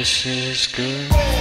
This is good.